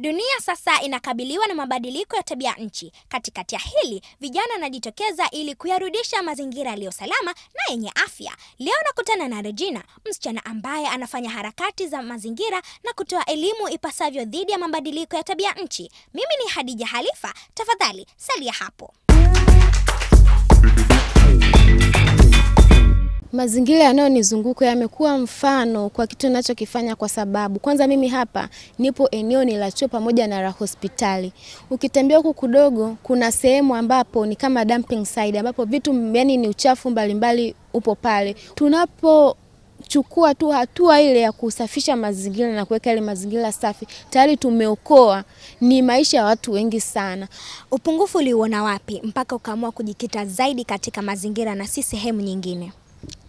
Dunia sasa inakabiliwa na mabadiliko ya tabia nchi. Katikati ya hili, vijana wanajitokeza ili kuyarudisha mazingira yaliyo salama na yenye afya. Leo nakutana na Regina, msichana ambaye anafanya harakati za mazingira na kutoa elimu ipasavyo dhidi ya mabadiliko ya tabia nchi. Mimi ni Hadija Halifa, tafadhali salia hapo. Mazingira yanayonizunguka yamekuwa mfano kwa kitu ninachokifanya, kwa sababu kwanza, mimi hapa nipo eneo ni la chuo pamoja na la hospitali. Ukitembea huku kidogo, kuna sehemu ambapo ni kama dumping side, ambapo vitu yani ni uchafu mbalimbali upo pale. Tunapochukua tu hatua ile ya kusafisha mazingira na kuweka ile mazingira safi, tayari tumeokoa ni maisha ya watu wengi sana. Upungufu uliuona wapi mpaka ukaamua kujikita zaidi katika mazingira na si sehemu nyingine?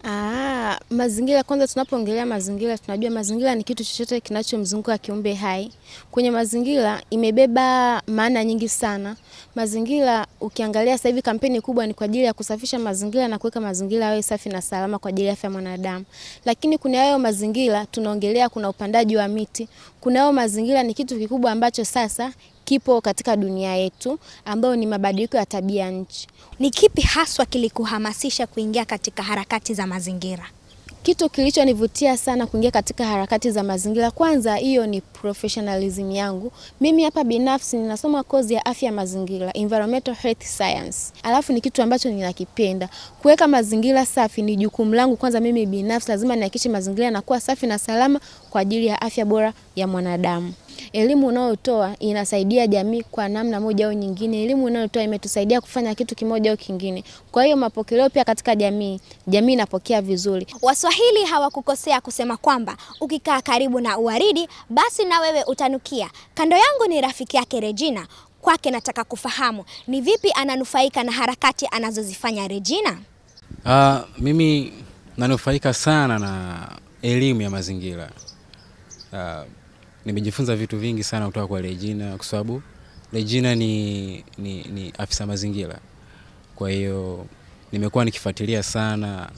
Ah, mazingira kwanza, tunapoongelea mazingira tunajua mazingira ni kitu chochote kinachomzunguka kiumbe hai. Kwenye mazingira imebeba maana nyingi sana. Mazingira ukiangalia sasa hivi kampeni kubwa ni kwa ajili ya kusafisha mazingira na kuweka mazingira yawe safi na salama kwa ajili ya afya ya mwanadamu. Lakini kuna hayo mazingira tunaongelea, kuna upandaji wa miti. Kuna hayo mazingira ni kitu kikubwa ambacho sasa kipo katika dunia yetu ambayo ni mabadiliko ya tabia nchi. Ni kipi haswa kilikuhamasisha kuingia katika harakati za mazingira? Kitu kilichonivutia sana kuingia katika harakati za mazingira, kwanza hiyo ni professionalism yangu. Mimi hapa binafsi ninasoma kozi ya afya ya mazingira, environmental health science. Alafu ni kitu ambacho ninakipenda. Kuweka mazingira safi ni jukumu langu kwanza, mimi binafsi lazima nihakikishe mazingira yanakuwa safi na salama kwa ajili ya afya bora ya mwanadamu. Elimu unayotoa inasaidia jamii kwa namna moja au nyingine. Elimu unayotoa imetusaidia kufanya kitu kimoja au kingine. Kwa hiyo mapokeleo pia katika jamii, jamii inapokea vizuri. Waswahili hawakukosea kusema kwamba ukikaa karibu na uwaridi basi na wewe utanukia. Kando yangu ni rafiki yake Regina. Kwake nataka kufahamu ni vipi ananufaika na harakati anazozifanya Regina. Uh, mimi nanufaika sana na elimu ya mazingira. Uh, nimejifunza vitu vingi sana kutoka kwa Regina kwa sababu Regina ni, ni, ni afisa mazingira. Kwa hiyo nimekuwa nikifuatilia sana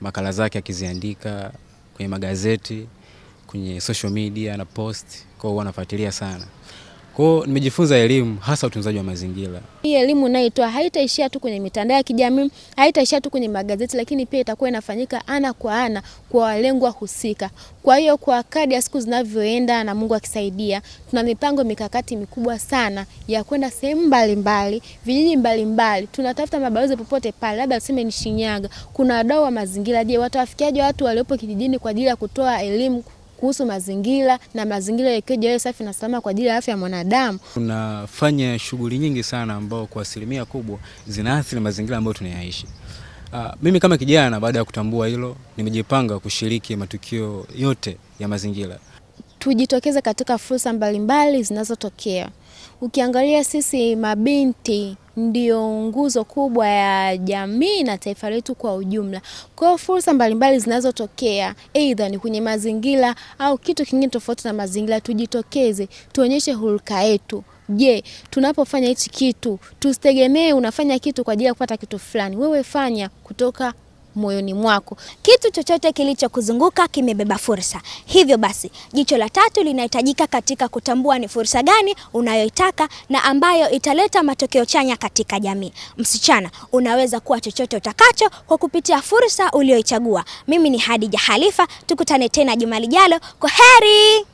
makala zake akiziandika kwenye magazeti, kwenye social media na post, kwa hiyo nafuatilia sana. Kwa hiyo nimejifunza elimu hasa utunzaji wa mazingira. Hii elimu unayoitoa haitaishia tu kwenye mitandao ya kijamii, haitaishia tu kwenye magazeti, lakini pia itakuwa inafanyika ana kwa ana kwa walengwa husika. Kwa hiyo kwa kadi ya siku zinavyoenda na Mungu akisaidia, tuna mipango mikakati mikubwa sana ya kwenda sehemu mbalimbali, vijiji mbalimbali. Tunatafuta mabalozi popote pale, labda tuseme ni Shinyanga, kuna wadau wa mazingira. Je, watawafikiaje watu waliopo kijijini kwa ajili ya kutoa elimu kuhusu mazingira na mazingira yakiwa yawe safi na salama kwa ajili ya afya ya mwanadamu. Tunafanya shughuli nyingi sana ambao kwa asilimia kubwa zinaathiri mazingira ambayo tunayaishi. Uh, mimi kama kijana baada ya kutambua hilo nimejipanga kushiriki matukio yote ya mazingira. Tujitokeze katika fursa mbalimbali zinazotokea. Ukiangalia sisi mabinti ndio nguzo kubwa ya jamii na taifa letu kwa ujumla. Kwa hiyo fursa mbalimbali zinazotokea, aidha ni kwenye mazingira au kitu kingine tofauti na mazingira, tujitokeze, tuonyeshe hulka yetu. Je, tunapofanya hichi kitu tusitegemee unafanya kitu kwa ajili ya kupata kitu fulani. Wewe fanya kutoka moyoni mwako. Kitu chochote kilichokuzunguka kimebeba fursa. Hivyo basi, jicho la tatu linahitajika katika kutambua ni fursa gani unayoitaka na ambayo italeta matokeo chanya katika jamii. Msichana, unaweza kuwa chochote utakacho kwa kupitia fursa uliyoichagua. Mimi ni Hadija Halifa, tukutane tena juma lijalo. Kwa heri.